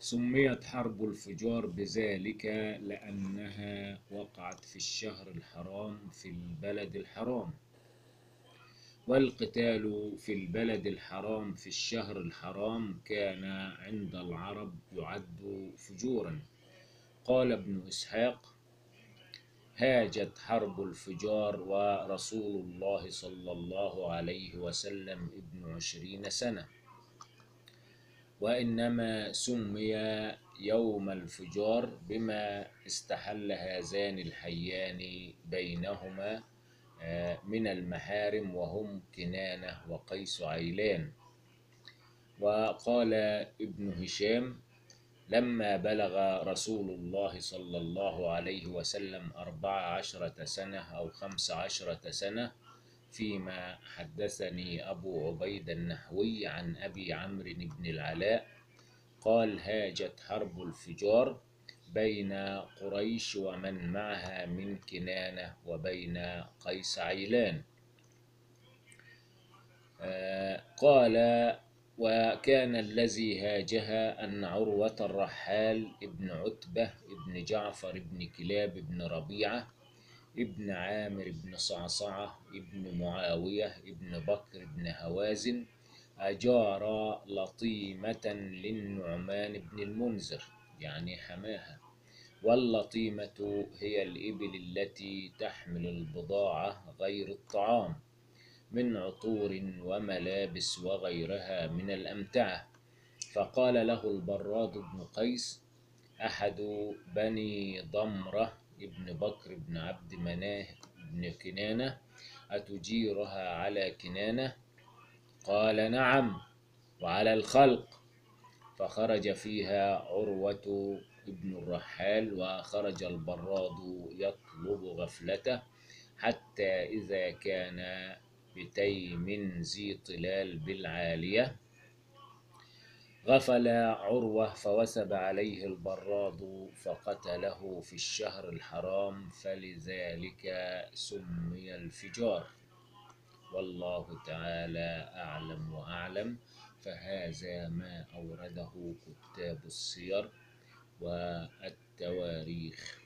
سميت حرب الفجار بذلك لأنها وقعت في الشهر الحرام في البلد الحرام. والقتال في البلد الحرام في الشهر الحرام كان عند العرب يعد فجورا. قال ابن إسحاق هاجت حرب الفجار ورسول الله صلى الله عليه وسلم ابن عشرين سنة. وإنما سمي يوم الفجار بما استحل هذان الحيان بينهما من المحارم وهم كنانة وقيس عيلان. وقال ابن هشام لما بلغ رسول الله صلى الله عليه وسلم أربع عشرة سنة أو خمس عشرة سنة فيما حدثني أبو عبيد النحوي عن أبي عمرو بن العلاء قال هاجت حرب الفجار بين قريش ومن معها من كنانة وبين قيس عيلان. آه قال وكان الذي هاجها أن عروة الرحال ابن عتبة ابن جعفر ابن كلاب ابن ربيعة ابن عامر بن صعصعة ابن معاوية ابن بكر بن هوازن أجار لطيمة للنعمان بن المنذر يعني حماها. واللطيمة هي الإبل التي تحمل البضاعة غير الطعام من عطور وملابس وغيرها من الأمتعة. فقال له البراد بن قيس أحد بني ضمرة ابن بكر بن عبد مناه بن كنانة أتجيرها على كنانة؟ قال نعم وعلى الخلق. فخرج فيها عروة ابن الرحال وخرج البراد يطلب غفلته حتى إذا كان بتيم ذي طلال بالعالية. غفل عروة فوسب عليه البراد فقتله في الشهر الحرام فلذلك سمي الفجار. والله تعالى أعلم وأعلم فهذا ما أورده كتاب السير والتواريخ.